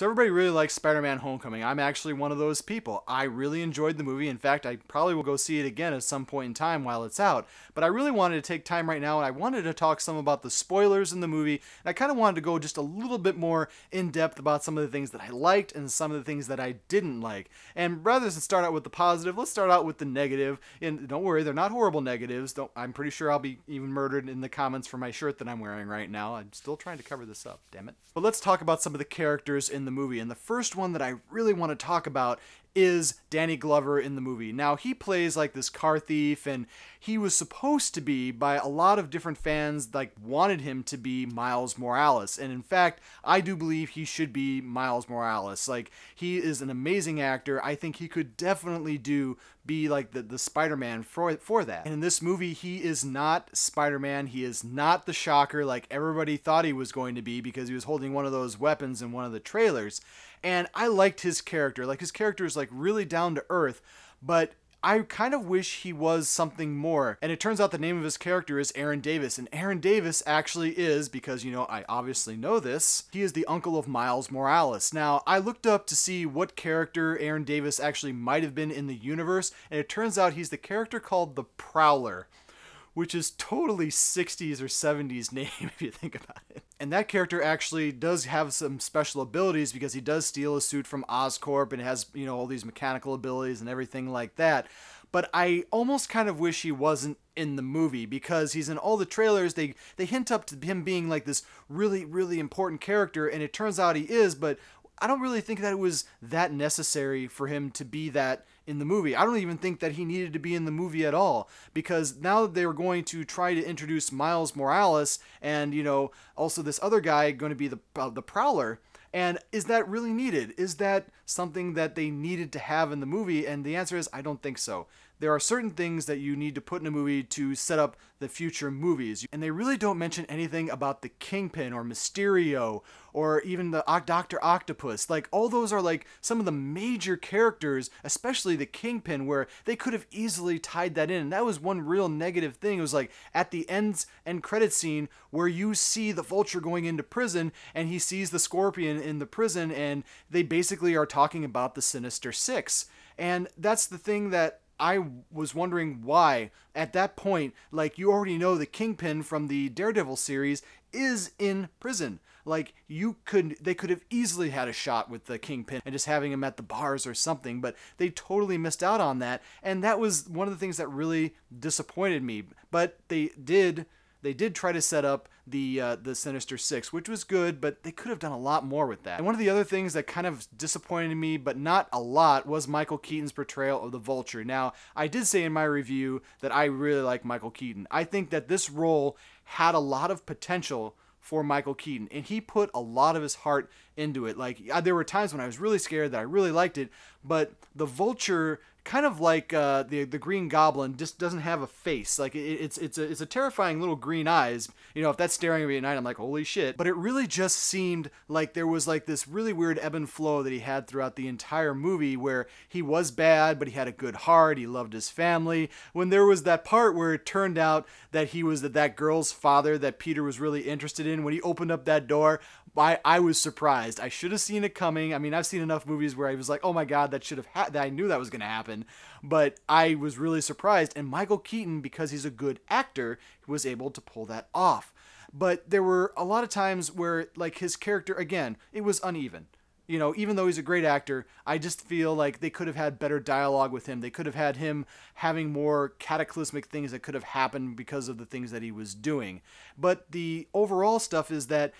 So everybody really likes Spider-Man Homecoming. I'm actually one of those people. I really enjoyed the movie. In fact, I probably will go see it again at some point in time while it's out. But I really wanted to take time right now and I wanted to talk some about the spoilers in the movie. And I kind of wanted to go just a little bit more in depth about some of the things that I liked and some of the things that I didn't like. And rather than start out with the positive, let's start out with the negative. And don't worry, they're not horrible negatives. Don't I'm pretty sure I'll be even murdered in the comments for my shirt that I'm wearing right now. I'm still trying to cover this up, damn it. But let's talk about some of the characters in the movie. And the first one that I really want to talk about is Danny Glover in the movie. Now, he plays like this car thief, and he was supposed to be, by a lot of different fans, like wanted him to be Miles Morales. And in fact, I do believe he should be Miles Morales. Like, he is an amazing actor. I think he could definitely do be like the, the Spider-Man for, for that. And in this movie, he is not Spider-Man. He is not the shocker like everybody thought he was going to be because he was holding one of those weapons in one of the trailers. And I liked his character. Like his character is like really down to earth, but I kind of wish he was something more. And it turns out the name of his character is Aaron Davis. And Aaron Davis actually is, because, you know, I obviously know this, he is the uncle of Miles Morales. Now, I looked up to see what character Aaron Davis actually might have been in the universe, and it turns out he's the character called the Prowler which is totally 60s or 70s name if you think about it. And that character actually does have some special abilities because he does steal a suit from Oscorp and has, you know, all these mechanical abilities and everything like that. But I almost kind of wish he wasn't in the movie because he's in all the trailers. They they hint up to him being like this really really important character, and it turns out he is. But I don't really think that it was that necessary for him to be that in the movie. I don't even think that he needed to be in the movie at all because now they're going to try to introduce Miles Morales and you know also this other guy going to be the uh, the Prowler. And is that really needed? Is that something that they needed to have in the movie? And the answer is I don't think so there are certain things that you need to put in a movie to set up the future movies. And they really don't mention anything about the Kingpin or Mysterio or even the Dr. Octopus. Like, all those are like some of the major characters, especially the Kingpin, where they could have easily tied that in. And that was one real negative thing. It was like at the ends and credit scene where you see the vulture going into prison and he sees the scorpion in the prison, and they basically are talking about the Sinister Six. And that's the thing that I was wondering why at that point, like you already know the Kingpin from the Daredevil series is in prison. Like you could they could have easily had a shot with the Kingpin and just having him at the bars or something, but they totally missed out on that. And that was one of the things that really disappointed me. But they did they did try to set up the uh, the Sinister Six, which was good, but they could have done a lot more with that. And one of the other things that kind of disappointed me, but not a lot, was Michael Keaton's portrayal of the Vulture. Now, I did say in my review that I really like Michael Keaton. I think that this role had a lot of potential for Michael Keaton, and he put a lot of his heart into it. Like there were times when I was really scared that I really liked it, but the Vulture kind of like uh, the the Green Goblin, just doesn't have a face. Like it, it's it's a it's a terrifying little green eyes. You know, if that's staring at me at night, I'm like, holy shit. But it really just seemed like there was like this really weird ebb and flow that he had throughout the entire movie, where he was bad, but he had a good heart. He loved his family. When there was that part where it turned out that he was that that girl's father that Peter was really interested in, when he opened up that door, I, I was surprised. I should have seen it coming. I mean, I've seen enough movies where I was like, oh my god, that should have ha- that I knew that was going to happen. But I was really surprised. And Michael Keaton, because he's a good actor, was able to pull that off. But there were a lot of times where, like, his character, again, it was uneven. You know, even though he's a great actor, I just feel like they could have had better dialogue with him. They could have had him having more cataclysmic things that could have happened because of the things that he was doing. But the overall stuff is that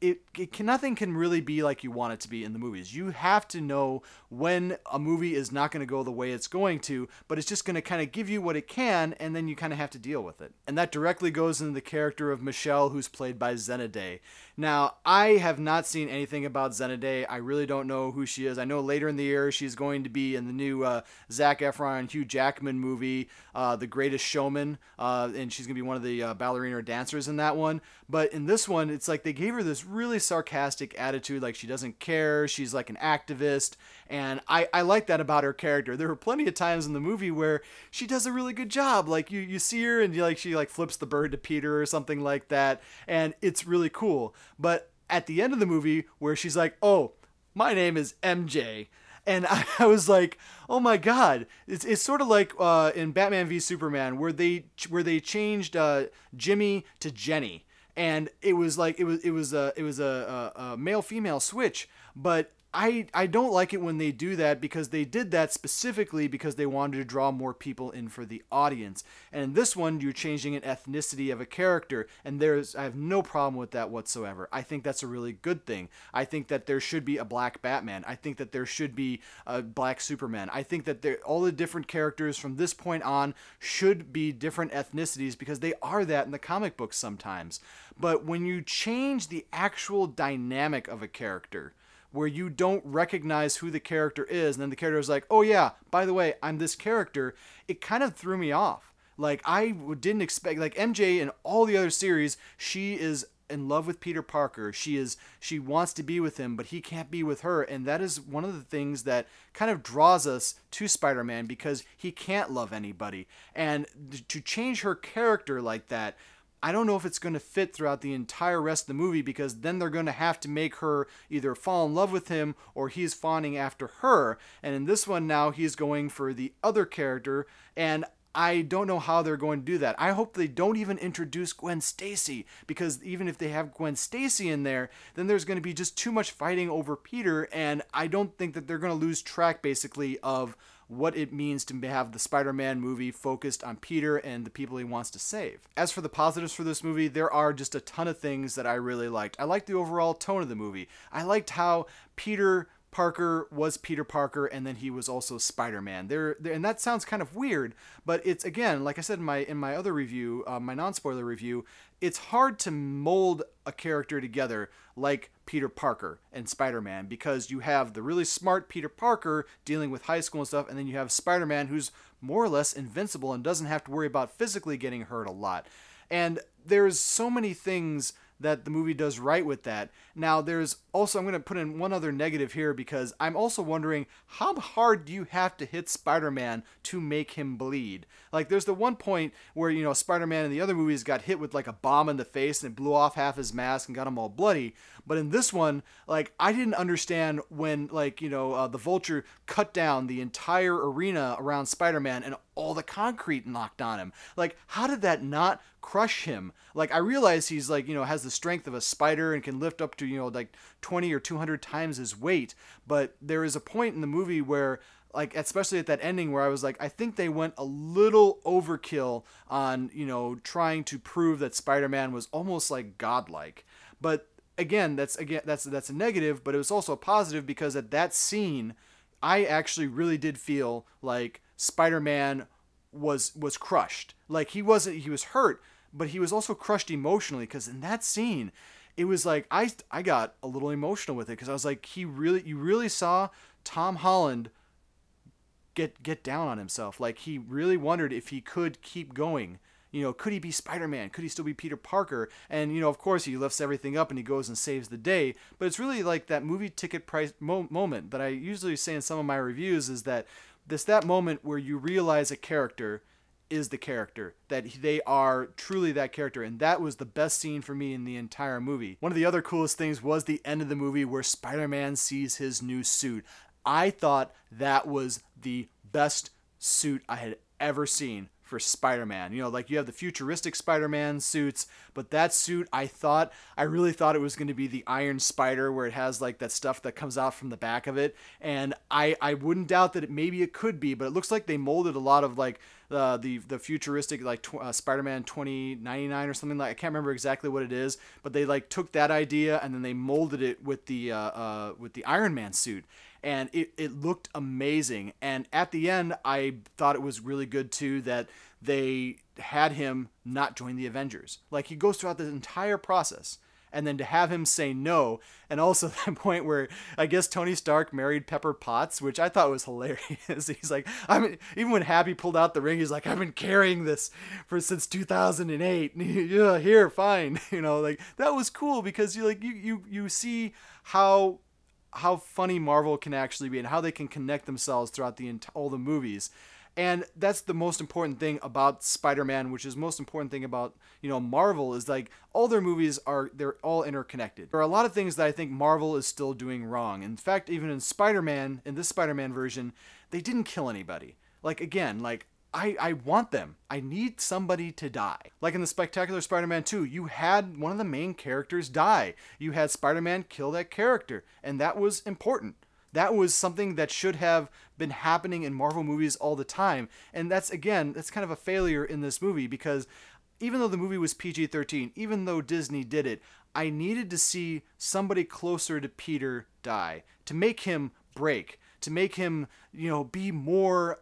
it, it can, nothing can really be like you want it to be in the movies. You have to know when a movie is not going to go the way it's going to, but it's just going to kind of give you what it can, and then you kind of have to deal with it. And that directly goes into the character of Michelle, who's played by Zendaya. Now, I have not seen anything about Zendaya. I really don't know who she is. I know later in the year she's going to be in the new uh, Zac Efron Hugh Jackman movie, uh, The Greatest Showman, uh, and she's going to be one of the uh, ballerina dancers in that one. But in this one, it's like they gave her this really sarcastic attitude, like she doesn't care. She's like an activist, and I I like that about her character. There were plenty of times in the movie where she does a really good job. Like you you see her and you like she like flips the bird to Peter or something like that, and it's really cool. But at the end of the movie, where she's like, oh my name is MJ. And I, was like, oh my god, it's, it's sort of like uh, in Batman v Superman where they where they changed uh, Jimmy to Jenny, and it was like it was it was a it was a, a, a male female switch, but I, I don't like it when they do that because they did that specifically because they wanted to draw more people in for the audience. And in this one, you're changing an ethnicity of a character, and there's I have no problem with that whatsoever. I think that's a really good thing. I think that there should be a black Batman. I think that there should be a black Superman. I think that there, all the different characters from this point on should be different ethnicities because they are that in the comic books sometimes. But when you change the actual dynamic of a character, where you don't recognize who the character is and then the character is like oh yeah by the way i'm this character it kind of threw me off. Like i didn't expect like mj in all the other series she is in love with peter parker. She is she wants to be with him but he can't be with her and that is one of the things that kind of draws us to spider-man because he can't love anybody. And to change her character like that I don't know if it's going to fit throughout the entire rest of the movie because then they're going to have to make her either fall in love with him or he's fawning after her. And in this one now, he's going for the other character. And I don't know how they're going to do that. I hope they don't even introduce Gwen Stacy because even if they have Gwen Stacy in there, then there's going to be just too much fighting over Peter. And I don't think that they're going to lose track basically of what it means to have the Spider Man movie focused on Peter and the people he wants to save. As for the positives for this movie, there are just a ton of things that I really liked. I liked the overall tone of the movie. I liked how Peter Parker was Peter Parker and then he was also Spider-Man. There, and that sounds kind of weird, but it's again, like I said in my in my other review, uh, my non-spoiler review, it's hard to mold a character together like Peter Parker and Spider-Man because you have the really smart Peter Parker dealing with high school and stuff and then you have Spider-Man who's more or less invincible and doesn't have to worry about physically getting hurt a lot. And there's so many things that the movie does right with that. Now, there's also, I'm going to put in one other negative here because I'm also wondering how hard do you have to hit Spider Man to make him bleed? Like, there's the one point where, you know, Spider Man in the other movies got hit with like a bomb in the face and it blew off half his mask and got him all bloody. But in this one, like, I didn't understand when, like, you know, uh, the vulture cut down the entire arena around Spider Man and all the concrete knocked on him. Like, how did that not crush him? Like, I realize he's, like, you know, has the strength of a spider and can lift up to, you know, like 20 or 200 times his weight. But there is a point in the movie where, like especially at that ending where I was like I think they went a little overkill on you know trying to prove that Spider-Man was almost like godlike but again that's again that's that's a negative but it was also a positive because at that scene I actually really did feel like Spider-Man was was crushed. Like he wasn't he was hurt but he was also crushed emotionally because in that scene it was like I I got a little emotional with it because I was like he really you really saw Tom Holland get get down on himself. Like he really wondered if he could keep going. You know could he be Spider-Man? Could he still be Peter Parker? And you know of course he lifts everything up and he goes and saves the day but it's really like that movie ticket price mo- moment that I usually say in some of my reviews is that this that moment where you realize a character is the character that they are truly that character and that was the best scene for me in the entire movie. One of the other coolest things was the end of the movie where spider-man sees his new suit. I thought that was the best suit i had ever seen for Spider-Man. You know, like you have the futuristic Spider-Man suits, but that suit I thought I really thought it was going to be the Iron Spider where it has like that stuff that comes out from the back of it and I I wouldn't doubt that it maybe it could be, but it looks like they molded a lot of like the the futuristic like tw- uh, Spider-Man 2099 or something like I can't remember exactly what it is, but they like took that idea and then they molded it with the uh, uh with the Iron Man suit and it, it looked amazing. And at the end, I thought it was really good too that they had him not join the Avengers. Like he goes throughout the entire process. And then to have him say no, and also that point where I guess Tony Stark married Pepper Potts, which I thought was hilarious. he's like, I mean, even when Happy pulled out the ring, he's like, I've been carrying this for since 2008. yeah, here, fine. You know, like that was cool because you like you you you see how how funny Marvel can actually be and how they can connect themselves throughout the all the movies. And that's the most important thing about Spider-Man, which is most important thing about, you know, Marvel is like all their movies are they're all interconnected. There are a lot of things that I think Marvel is still doing wrong. In fact, even in Spider-Man, in this Spider-Man version, they didn't kill anybody. Like again, like I, I want them. I need somebody to die. Like in the Spectacular Spider Man 2, you had one of the main characters die. You had Spider Man kill that character, and that was important. That was something that should have been happening in Marvel movies all the time. And that's, again, that's kind of a failure in this movie because even though the movie was PG 13, even though Disney did it, I needed to see somebody closer to Peter die, to make him break, to make him, you know, be more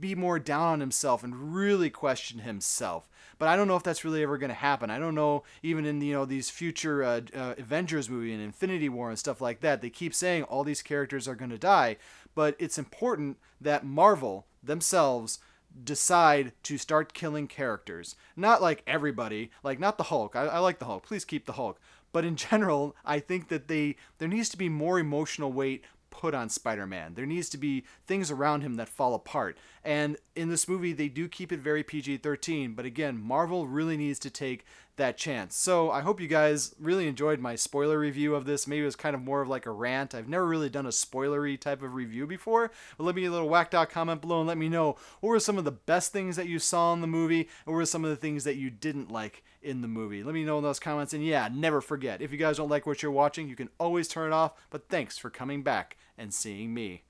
be more down on himself and really question himself. But I don't know if that's really ever going to happen. I don't know even in you know these future uh, uh, Avengers movie and Infinity War and stuff like that. They keep saying all these characters are going to die, but it's important that Marvel themselves decide to start killing characters. Not like everybody, like not the Hulk. I, I like the Hulk. Please keep the Hulk. But in general, I think that they there needs to be more emotional weight put on Spider-Man. There needs to be things around him that fall apart. And in this movie, they do keep it very PG-13, but again, Marvel really needs to take that chance. So I hope you guys really enjoyed my spoiler review of this. Maybe it was kind of more of like a rant. I've never really done a spoilery type of review before. But let me a little whacked out comment below and let me know what were some of the best things that you saw in the movie and what were some of the things that you didn't like in the movie. Let me know in those comments. And yeah, never forget, if you guys don't like what you're watching, you can always turn it off. But thanks for coming back and seeing me.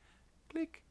Click.